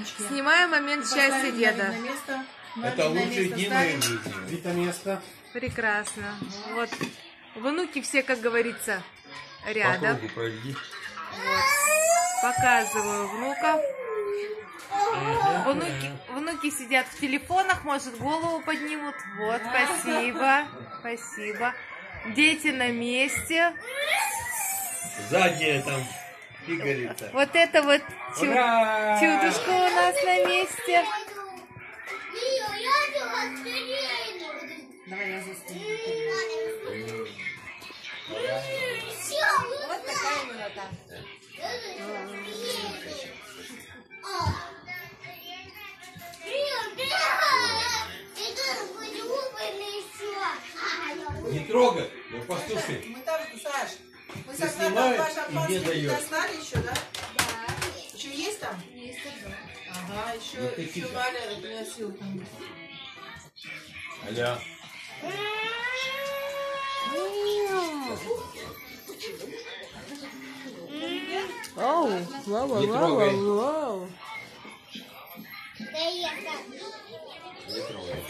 ручки. Снимаем момент счастья деда. место. Это лучшие дни моей жизни. Вита место. Прекрасно. Вот. Внуки все, как говорится, По рядом. кругу пройди. Показываю внуков. Внуки, внуки сидят в телефонах, может, голову поднимут. Вот, спасибо. Спасибо. Дети на месте. Задняя там пигалица. Вот это вот чу- Ура! чудушка у нас на месте. Давай я засну. Вот такая милота. Не трогай, ну послушай. Мы там, Саш, мы Ты с снимаешь ваш и мне шампанский не достали еще, да? Да. Еще есть там? Есть Ага, еще, ты еще. Валя приносил там. Аля. Оу, вау, Не трогай. вау. Не трогай.